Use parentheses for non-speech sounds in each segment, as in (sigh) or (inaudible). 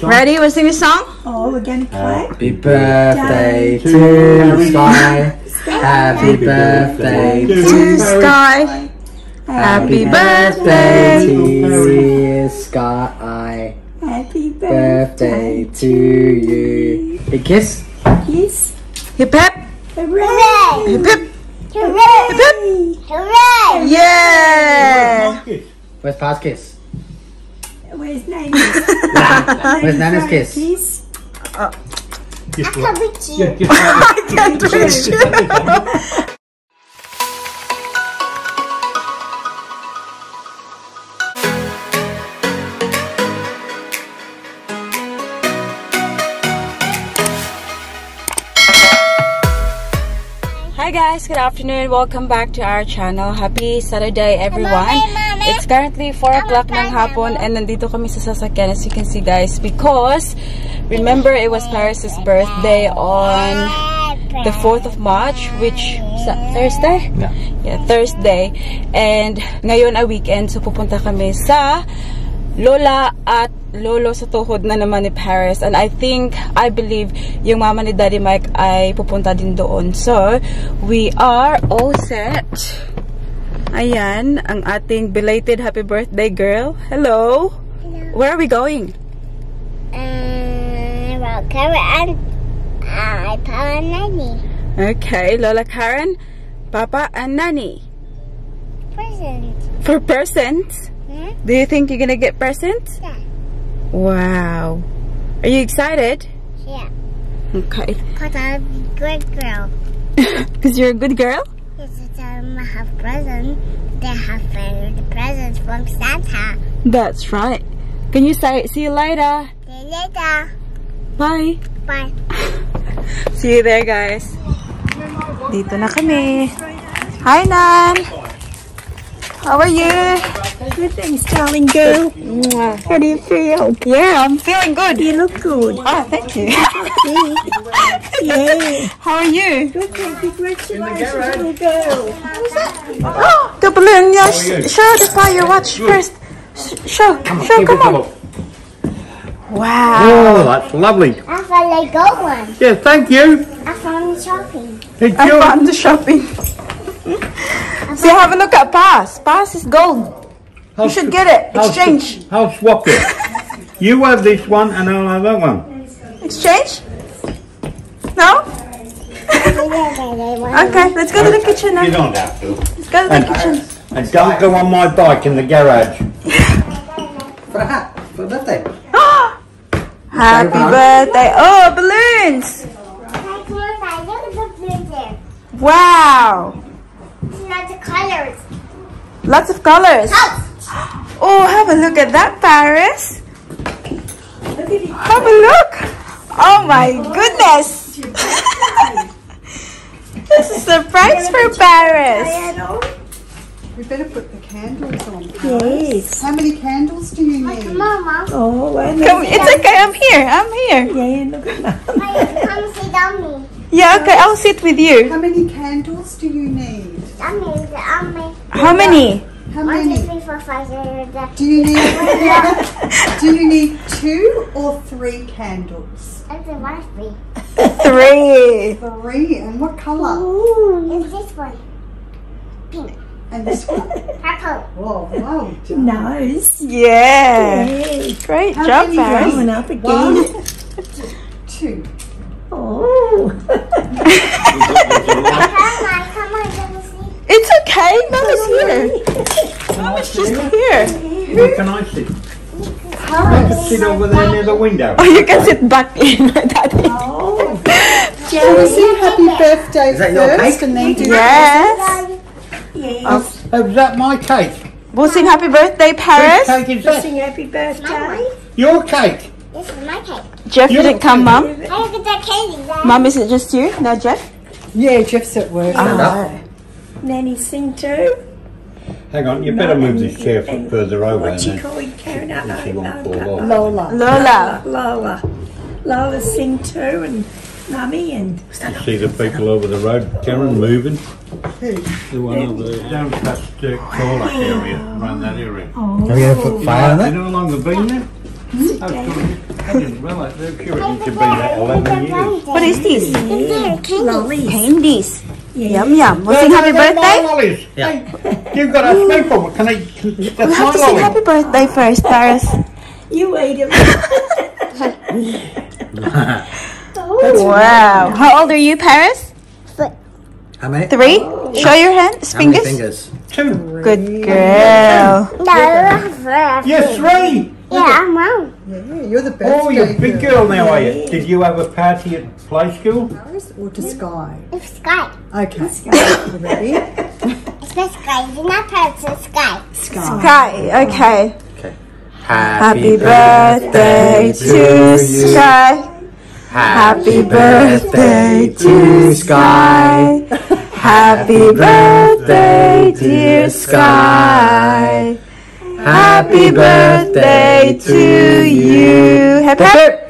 song. Ready? We'll sing a song? Oh, we're going to play. Happy birthday to Sky. Happy birthday To to Sky. Happy birthday birthday. to Sky. Happy Birthday to you. Big kiss. Yes. Hip hip. Hooray! Hip hip. Hooray! Hooray! Yeah. Where's Pa's kiss? Where's Nana? Where's Nana's (laughs) kiss? Kiss. Just Come like, with you. yeah, just like, (laughs) Can't reach you. Hi guys, good afternoon. Welcome back to our channel. Happy Saturday everyone. It's currently 4 o'clock ng hapon and nandito kami sa sasakyan as you can see guys because remember it was Paris's birthday on the 4th of March which Thursday? Yeah. Yeah, Thursday. And ngayon ay weekend so pupunta kami sa Lola at Lolo sa tuhod na naman ni Paris. And I think, I believe, yung mama ni Daddy Mike ay pupunta din doon. So, we are all set. Ayan, ang ating belated happy birthday girl. Hello. Where are we going? Uh, well, Karen Papa and Nanny. Okay, Lola Karen, Papa, and Nani. Present. For presents? Hmm? Do you think you're gonna get presents? Yeah. Wow. Are you excited? Yeah. Okay. Because I'm a good girl. (laughs) Because you're a good girl? Yes, it's um, have presents. They have the presents from Santa. That's right. Can you say see you later? See you later. Bye. Bye. (laughs) See you there, guys. Dito na kami. Hi, Nan. How are you? Good thanks, darling girl. How do you feel? Yeah, I'm feeling good. You look good. Oh, thank you. (laughs) Yeah. (laughs) How are you? Good, thank you. Congratulations, little girl. What's that? Oh, the balloon. Yeah, sh- show the fire. Watch first. Sh- show. Show. give Come on. Wow. Oh, that's lovely. I found a gold one. Yeah, thank you. I found the shopping. Thank you. I you. found the shopping. See, have a look at Pass. Pass is gold. You should get it. I'll- Exchange. I'll swap it. You have this one and I'll have that one. Exchange? No? (laughs) Okay, let's go to the kitchen now. You don't have to. Let's go to the kitchen. Uh, and don't go on my bike in the garage. (laughs) For the hat. For the birthday. (gasps) Happy birthday. Oh, balloons. Look at the blue there. Wow. Lots of colors. Lots of colors. House. Oh, have a look at that, Paris. Have a look. Oh my goodness. (laughs) this is a surprise for Paris. We better put the candles on. Yes. How many candles do you need? Mama, Oh, well, Come, it's okay. I'm here. I'm here. yeah, look at that. come sit down me. Yeah, okay. I'll sit with you. How many candles do you need? Down me. How many? How One, many? three, four, five, six, seven, Do you need? (laughs) (laughs) do you need two or three candles? eight, nine, one, three. Three. Three. And what colour? It's this one. Pink. And this one. Purple. Oh, wow. done. Nice. Yeah. Yeah. Great How job, many Paris. Going up again. One, (laughs) two. Oh. Come on, come on, let me see. It's okay. Mama's here. Mama's just here. Where can I sit? I can sit over there near the window. Oh, you can sit back (laughs) in, Daddy. Oh. Shall we sing happy birthday Is that your first and then do Yes. Yes. Oh, is that my cake? We'll sing happy birthday, Whose Paris. cake is that? Sing happy birthday. Your cake. This is my cake. Jeff Your didn't come, Mum. I look at that candy. Dad. Mum, is it just you? No, Jeff? Yeah, Jeff's at work. Ah. Stand up. Nanny sing too. Hang on, you better move this chair further over. What's she and then called? Karen? She won't fall off. Lola. Lola. Lola. Lola sing too and Mummy and You see the people over the road, Karen, moving? The one over there, down past uh, Corlack area, around that area. Are we going to put fire on You it? no longer been there? I didn't realise they're sure it should be that 11 years. What is this? There, candy. Candies. Yum yum. We'll sing happy birthday. Lollies. Yeah. You've got a smoke on it. Can I? Can, We that's have my to sing happy birthday first, Paris. (laughs) You ate him. (laughs) Wow. How old are you, Paris? How many? Three? Oh. Show your hands, How many fingers. fingers? Two. Good girl. No, yeah, Yes, three. Yeah, I'm wrong. Yeah, you're the best. Oh, birthday you're a big girl now, are you? Did you have a party at play school? Paris or to Sky? It's sky. Okay. You ready? (laughs) It's the sky. It's not parrots, it's sky. Sky. Sky. Okay. Okay. Happy birthday to Sky. Happy birthday to Sky. Happy birthday, dear Sky. Happy birthday to you. Happy hip.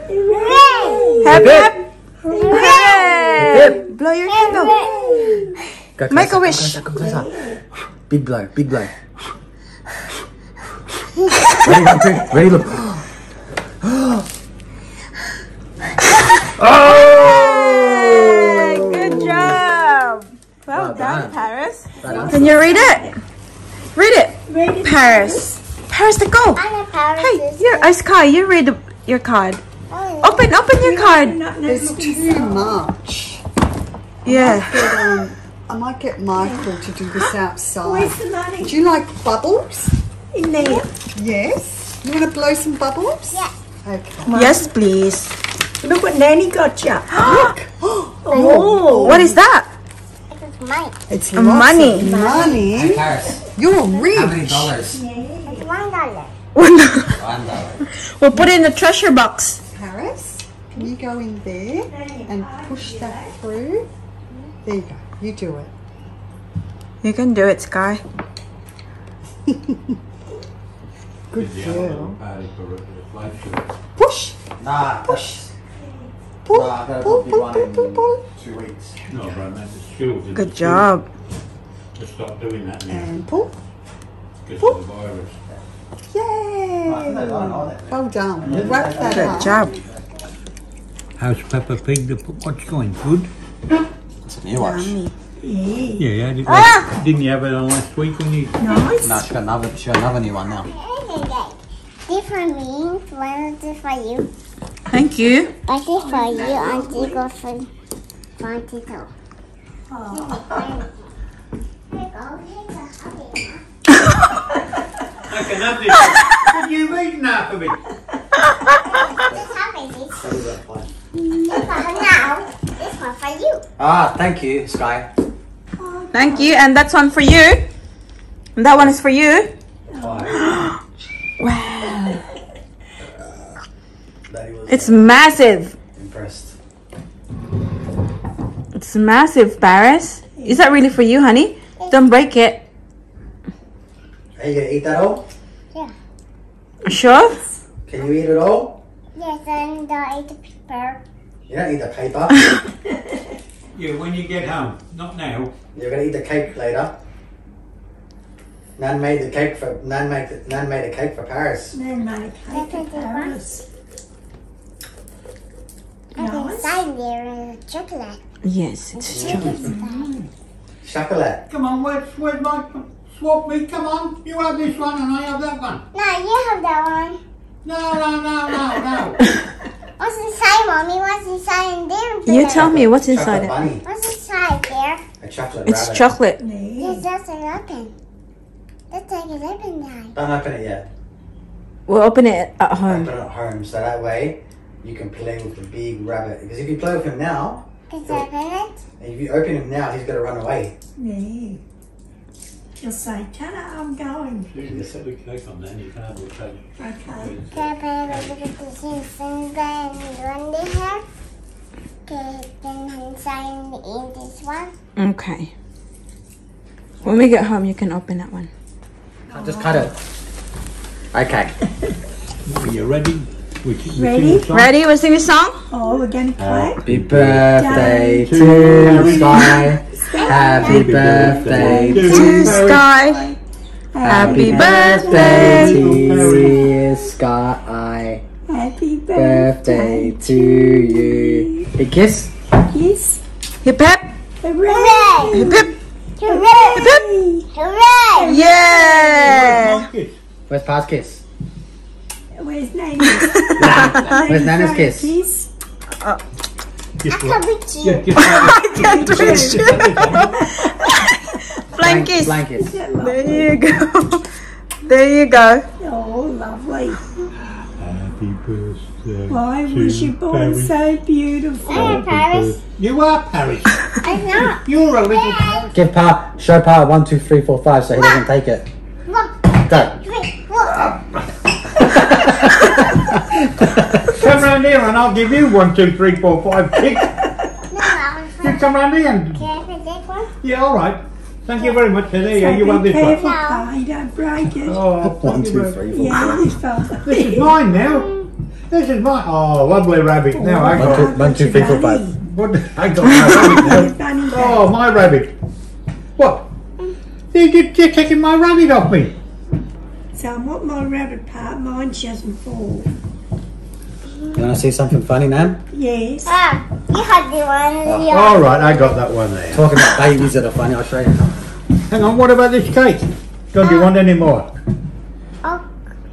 Happy hip. Hooray. Blow your candle. Go Make a wish. Come closer, come closer. Big blow, big blow. Ready, one, two, ready, look. Hey, oh! good job. Well, Well done, done. Paris. Can you read it? Read it. Paris. Paris, the go. I'm a parrot. Hey, here, uh, Sky, you read the, your card. Oh, Open, open your card. It's too much. Yeah. But, um, I might get Michael to do this outside. Where's the money? Do you like bubbles? In there. Yes. You want to blow some bubbles? Yeah. Okay. Yes, please. Look what Nanny got you. (gasps) Look. Oh, what is that? It's mine. It's A lots money. of money. Paris, You're how many rich. dollars? It's one dollar. One dollar. we'll put it in the treasure box. Paris, can you go in there and push that through? There you go. You do it. You can do it, Sky. (laughs) Good girl. Party for a play school. Push. Nah, push. Pull. Nah, I got a Pull, pull, pull, pull, pull. two weeks. No, but I meant the schools. in Good the job. schools To stop doing that now And pull. because of the virus. Yay. Well done. We'll wrap that Good up. job. How's Peppa Pig? The, what's going? Good? It's a new one. Yeah, how did, like, didn't you have it on last week when you... Nice. No, she got another, she got another new one now. This for me, one is this for you. Thank you. One is for you, and this goes for Auntie too. I can have this. Have you eaten half of it? This happy, this. This for now. This one for you. Ah, thank you, Sky. Thank you. And that's one for you. And that one is for you. (gasps) Wow. Wow. Daddy was It's massive. impressed. It's massive, Paris. Is that really for you, honey? Don't break it. Are you gonna eat that all? Yeah. Sure? Can you eat it all? Yes, and the eat the paper. You don't eat the paper. (laughs) Yeah, when you get home. Not now. You're gonna eat the cake later. Nan made the cake for Nan made the, Nan made a cake for Paris. Nan made a That's cake what of they want. Paris. And Nice. inside there is chocolate. Yes, it's true. Chocolate. Come on, where's, where's my... Swap me, come on. You have this one and I have that one. No, you have that one. No, no, no, no, no. (laughs) What's inside, mommy? What's inside in there? You tell me what's inside Chocolate it. bunny. What's inside there? A chocolate It's rabbit. chocolate. Yes, that's an open. Let's take it open now. Don't open it yet. We'll open it at home. Open it at home so that way you can play with the big rabbit. Because if you play with him now, Can you open it? if you open him now, he's gonna run away. Yeah. She'll say, ta-da, I'm going. You can set the cake on then, you can have the cake. Okay. Can I open with the Simpsons and one they have? Okay, then inside in this one. Okay. When we get home, you can open that one. Just cut it. Okay. Are you ready? We, we Ready? sing? Ready? We'll sing a song? Oh, we're going to play? Happy birthday to Sky. Happy birthday To to Sky. Happy birthday. to Sky. Happy birthday to you. Big kiss. Yes. Hip hip! Hooray! Hip hip! Hooray! Hip hip. Hooray! Yeah! Where's Pa's kiss? Where's Nana's? (laughs) Where's Nana's kiss? Kiss. Uh, I can't reach you. Just, just, Flying kiss. Blankets. There you go. (laughs) There you go. Oh, lovely. Happy birthday. Well, I to wish you born Paris. so beautiful. Hey, Paris. You are Paris. (laughs) I'm not. You're a little Paris. Give Pa, show Pa one, two, three, four, five, so he doesn't take it. One, Go. three, (laughs) four. Come round here and I'll give you one, two, three, four, five, six. No, I was You come round here and Can I have this one? yeah, all right. Thank you very much. There you, So you have be this one. careful, Pa, you don't break it. Oh, One, thank you two, very- three, four. Yeah, this fella. This is mine now. This is mine. Oh, lovely rabbit. Now oh, I One, got. two, one, two, three, four, five. What? I got my rabbit now. Oh, my rabbit. What? You, you, you're taking my rabbit off me. So I want my rabbit part. Mine she doesn't fall. You want to see something funny, Nan? Yes. Ah, you had the one. Yeah. All right, I got that one there. Talking about babies that are funny, I'll show you. Hang on, what about this cake? Don't you want any more? Of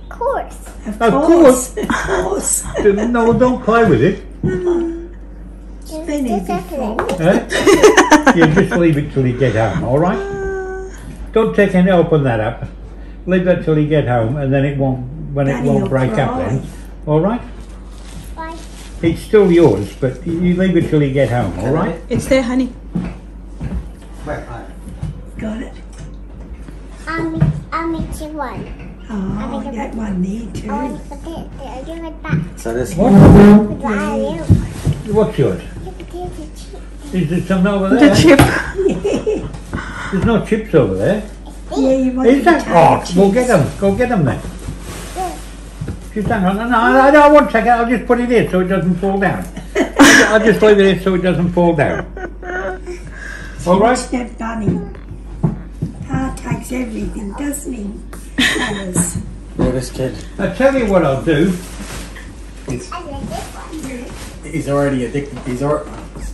course. Of Of course. (laughs) Of course. No, don't play with it. Just, been here before. Eh? you just leave it till you get home, all right? Don't take any open that up. Leave that till you get home, and then it won't when it won't will break up. Then, all right? Bye. It's still yours, but you you leave it till you get home, all right? It's there, honey. Got it. I'll make, I'll make you one. Oh, I got one there too. Oh, put it there. Give it back. So this. What? Put it. What's yours? You put it in the. Is there some over The chip. (laughs) (laughs) There's no chips over there. Yeah, you want Is that? Oh, go get them. Go get them then. Just hang on. No, no, I don't want to take it. I'll just put it in so it doesn't fall down. (laughs) I'll just leave it in so it doesn't fall down. All right? That bunny. Pa takes everything, doesn't he? Does. Yeah, this kid. I tell you what I'll do. I like this one. He's already addicted. He's, al-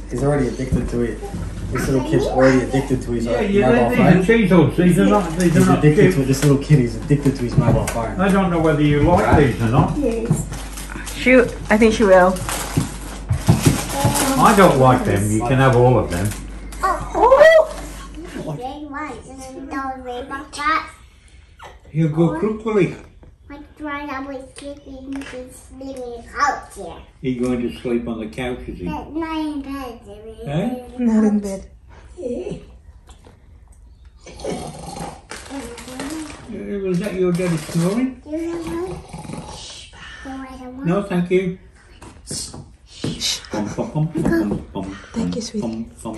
he's already addicted to it. This little kid's already addicted to his uh, Yeah, mobile these phone. are cheetos. These are not. These He's are not. addicted chips. to. This little kid is addicted to his mobile phone. I don't know whether you like these or not. Yes. She, I think she will. I don't like them. You can have all of them. Red ones and then those red ones. But You go quickly. Like right now we're sleeping, just sleeping out here. You're going to sleep on the couch, is he? But not in bed. Eh? Not in bed. Uh, Was that your daddy snoring? Do you have one? The red one. No, thank you. Thank you, sweetie. bum, bum,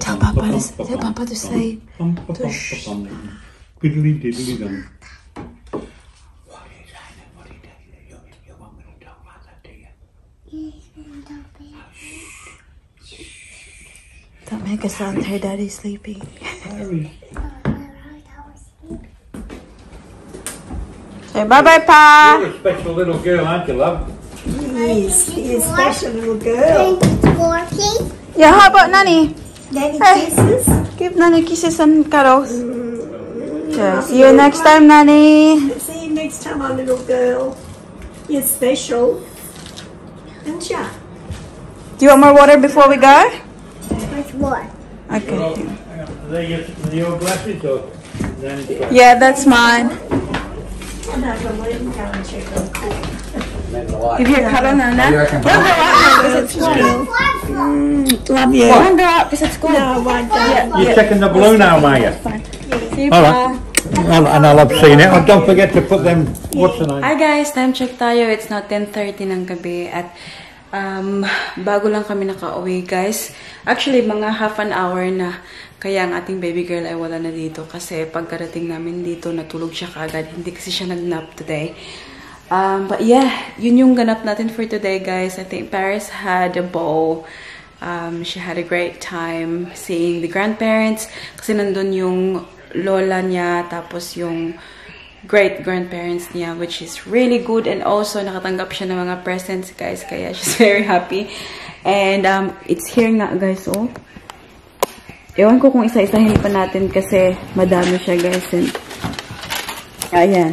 Tell Papa to, tell Papa to bum, say. bum, bum. Diddly diddly dum. What is that? What is that? You, you want me to talk about that, do you? Yes, and don't be- Don't make a sound. Her daddy's sleeping. Harry. Say bye bye, Pa. You're a special little girl, aren't you, love? Yes, he's a special little girl. Twenty-four, Yeah, how about Nani? Daddy Hey. kisses. Give Nani kisses and cuddles. Mm. Yeah, see you next time, Nani. See you next time, my little girl. You're special. Aren't ya? Do you want more water before we go? Which one? Okay. Are they your, are your glasses or Nanny's? Yeah, that's mine. I'm not going to let him go and check on court. Give your cuddle, Nana. You reckon? Don't go out because it's school. Mm, love you. Don't go out because it's school. No, I won't go. You're checking the balloon now, are you? See you, All Pa. And, and I love seeing it. Oh, don't forget to put them. What's the name? Hi guys, time check tayo. It's now 10.30 ng gabi at um, bago lang kami nakauwi guys. Actually, mga half an hour na kaya ang ating baby girl ay wala na dito kasi pagkarating namin dito natulog siya kaagad. Hindi kasi siya nag-nap today. Um, but yeah, yun yung ganap natin for today guys. I think Paris had a ball. Um, she had a great time seeing the grandparents kasi nandun yung lola niya tapos yung great-grandparents niya, which is really good. And also, nakatanggap siya ng mga presents, guys. Kaya she's (laughs) very happy. And um, it's here nga, guys, oh. Ewan ko kung isa-isahin pa natin kasi madami siya, guys. And, ayan.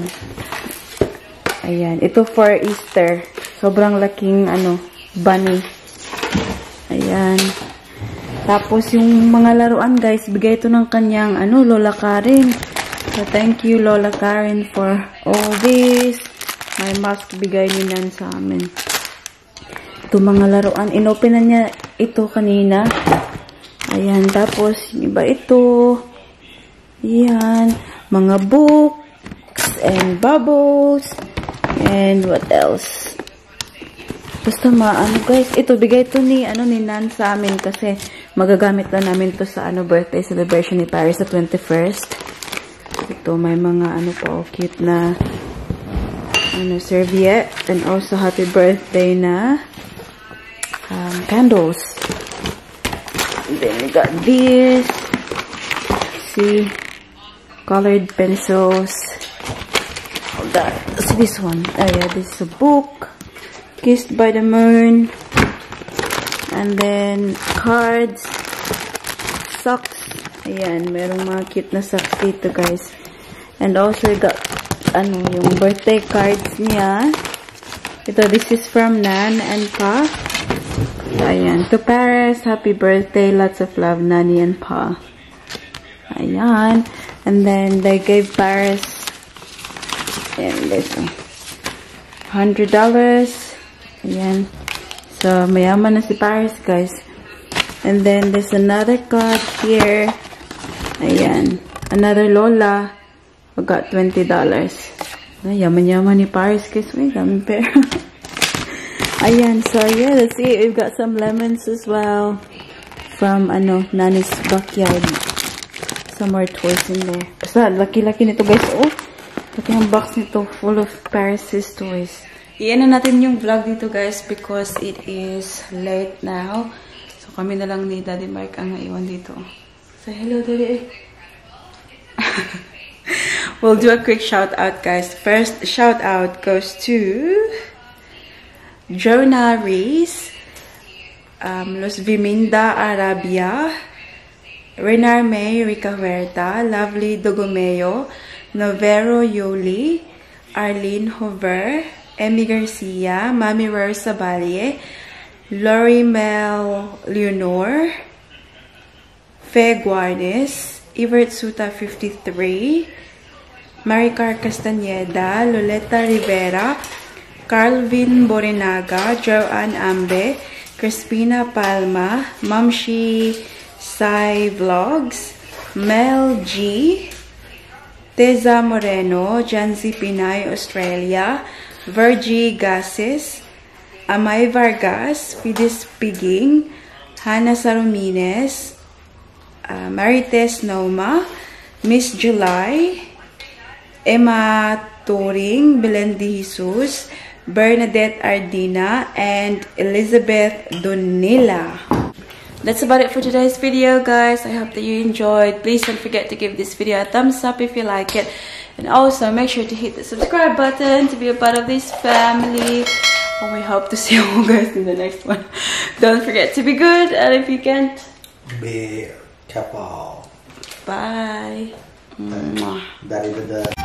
Ayan. Ito for Easter. Sobrang laking, ano, bunny. Ayan. Tapos, yung mga laruan, guys, bigay ito ng kanyang, ano, Lola Karen. So, thank you, Lola Karen, for all this. May mask bigay ni Nan sa amin. Ito mga laruan. Inopen na niya ito kanina. Ayan. Tapos, iba ito. Ayan. Mga books and bubbles. And what else? Basta maano guys, ito bigay to ni ano ni Nan sa amin kasi magagamit na namin to sa ano birthday celebration ni Paris sa 21st. Ito may mga ano pa oh, cute na ano serviette and also happy birthday na um, candles. And then we got this. See colored pencils. Oh, that. So this one. Oh yeah, this is a book. Kissed by the Moon. And then, cards. Socks. Ayan, merong mga cute na socks dito, guys. And also, got, ano, yung birthday cards niya. Ito, this is from Nan and Pa. Ayan, to Paris, happy birthday, lots of love, Nani and Pa. Ayan. And then, they gave Paris, ayan, this one. $100. Ayan. So, mayaman na si Paris, guys. And then, there's another card here. Ayan. Another Lola. I got $20. Ay, yaman-yaman ni Paris, guys. Wait, daming pera. (laughs) Ayan. So, yeah, let's see. We've got some lemons as well. From, ano, Nani's backyard. Some more toys in there. Basta, laki-laki nito, guys. Oh, laki ng box nito. Full of Paris's toys. Iyan na natin yung vlog dito guys because it is late now. So kami na lang ni Daddy Mark ang naiwan dito. Say hello Daddy. (laughs) we'll do a quick shout out guys. First shout out goes to Jonah Reese, um, Los Viminda, Arabia, Renar May, Rica Huerta, Lovely Dogomeo, Novero Yoli, Arlene Hover, Emmy Garcia, Mami Rose Sabalie, Lori Mel Leonor, Fe Guarnes, Everett Suta 53, Maricar Castaneda, Loleta Rivera, Carlvin Borinaga, Joanne Ambe, Crispina Palma, Mamshi Sai Vlogs, Mel G, Teza Moreno, Janzi Pinay, Australia, Virgie Gases, Amay Vargas, Fidis Piging, Hannah Sarumines, uh, Marites Noma, Miss July, Emma Turing, Belen de Jesus, Bernadette Ardina, and Elizabeth Donilla. That's about it for today's video, guys. I hope that you enjoyed. Please don't forget to give this video a thumbs up if you like it. And also, make sure to hit the subscribe button to be a part of this family. And we hope to see (laughs) you guys in the next one. Don't forget to be good. And if you can't, Be careful. bye. Mwah. Daddy did the.